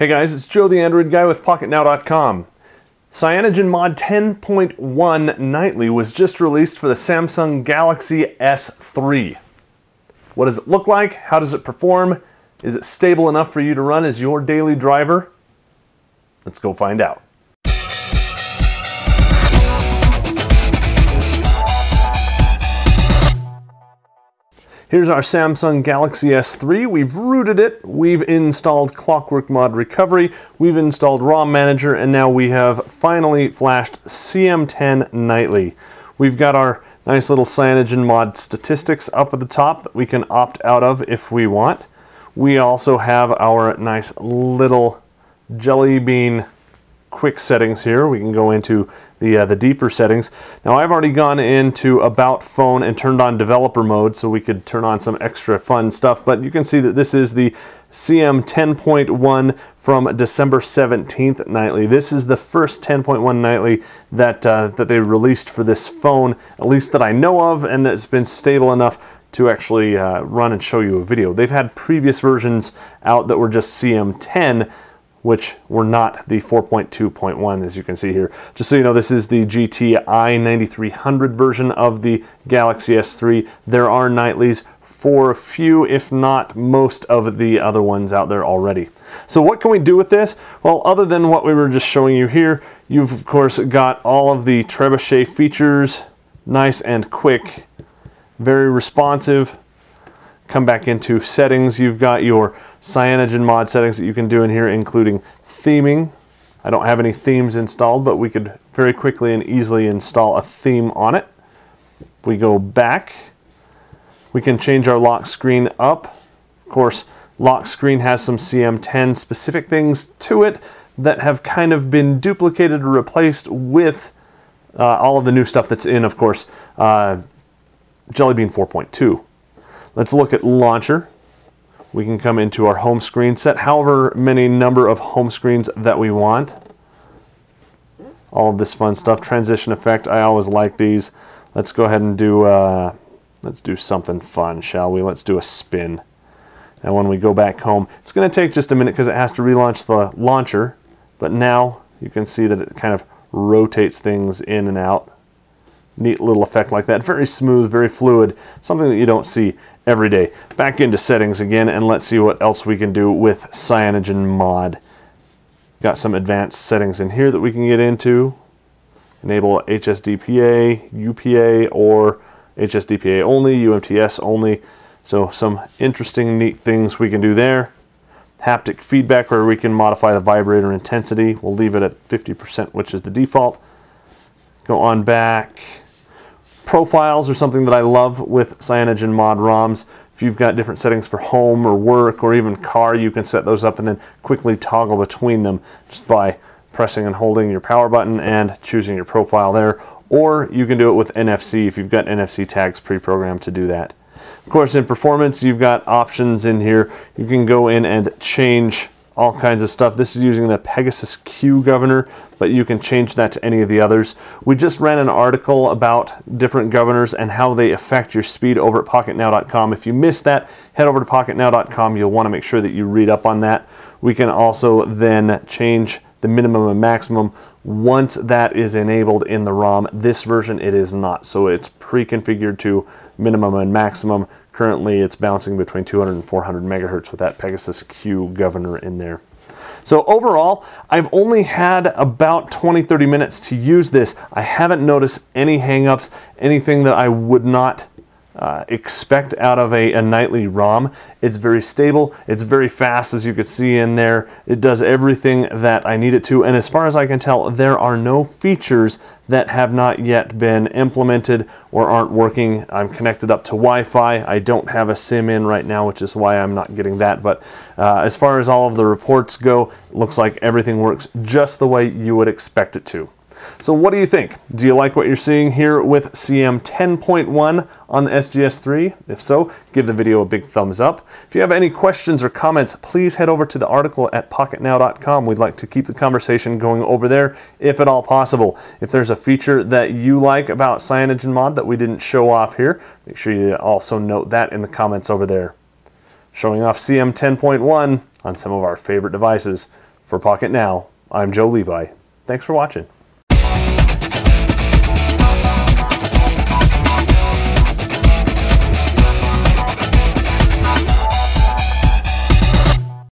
Hey guys, it's Joe the Android guy with PocketNow.com. CyanogenMod 10.1 Nightly was just released for the Samsung Galaxy S3. What does it look like? How does it perform? Is it stable enough for you to run as your daily driver? Let's go find out. Here's our Samsung Galaxy S3. We've rooted it, we've installed Clockwork Mod Recovery, we've installed ROM Manager, and now we have finally flashed CM10 Nightly. We've got our nice little CyanogenMod statistics up at the top that we can opt out of if we want. We also have our nice little Jelly Bean quick settings here. We can go into the, uh, the deeper settings. Now I've already gone into About Phone and turned on developer mode so we could turn on some extra fun stuff, but you can see that this is the CM 10.1 from December 17th nightly. This is the first 10.1 nightly that, uh, that they released for this phone, at least that I know of, and that's been stable enough to actually uh, run and show you a video. They've had previous versions out that were just CM10, which were not the 4.2.1 as you can see here. Just so you know, this is the GTI 9300 version of the Galaxy S3. There are nightlies for a few, if not most of the other ones out there already. So what can we do with this? Well, other than what we were just showing you here, you've of course got all of the trebuchet features, nice and quick, very responsive. Come back into settings, you've got your CyanogenMod settings that you can do in here, including theming. I don't have any themes installed, but we could very quickly and easily install a theme on it. If we go back, we can change our lock screen up. Of course, lock screen has some CM10 specific things to it that have kind of been duplicated or replaced with uh, all of the new stuff that's in, of course, uh, Jelly Bean 4.2. Let's look at launcher we can come into our home screen, set however many number of home screens that we want. All of this fun stuff. Transition effect, I always like these. Let's go ahead and do, uh, let's do something fun, shall we? Let's do a spin. And when we go back home, it's going to take just a minute because it has to relaunch the launcher. But now you can see that it kind of rotates things in and out. Neat little effect like that. Very smooth, very fluid. Something that you don't see every day. Back into settings again and let's see what else we can do with CyanogenMod. Got some advanced settings in here that we can get into. Enable HSDPA, UPA, or HSDPA only, UMTS only. So some interesting, neat things we can do there. Haptic feedback where we can modify the vibrator intensity. We'll leave it at 50%, which is the default. Go on back profiles are something that I love with CyanogenMod ROMs. If you've got different settings for home or work or even car, you can set those up and then quickly toggle between them just by pressing and holding your power button and choosing your profile there. Or you can do it with NFC if you've got NFC tags pre-programmed to do that. Of course, in performance, you've got options in here. You can go in and change all kinds of stuff. This is using the Pegasus Q governor, but you can change that to any of the others. We just ran an article about different governors and how they affect your speed over at pocketnow.com. If you missed that, head over to pocketnow.com. You'll want to make sure that you read up on that. We can also then change the minimum and maximum once that is enabled in the ROM. This version it is not, so it's pre-configured to minimum and maximum. Currently, it's bouncing between 200 and 400 megahertz with that Pegasus Q governor in there. So overall, I've only had about 20, 30 minutes to use this. I haven't noticed any hangups, anything that I would not uh, expect out of a, a, nightly ROM. It's very stable, it's very fast as you can see in there. It does everything that I need it to and as far as I can tell there are no features that have not yet been implemented or aren't working. I'm connected up to Wi-Fi. I don't have a SIM in right now which is why I'm not getting that but uh, as far as all of the reports go, looks like everything works just the way you would expect it to. So what do you think? Do you like what you're seeing here with CM 10.1 on the SGS3? If so, give the video a big thumbs up. If you have any questions or comments, please head over to the article at pocketnow.com. We'd like to keep the conversation going over there if at all possible. If there's a feature that you like about CyanogenMod that we didn't show off here, make sure you also note that in the comments over there. Showing off CM 10.1 on some of our favorite devices. For Pocket Now, I'm Joe Levi. Thanks for watching.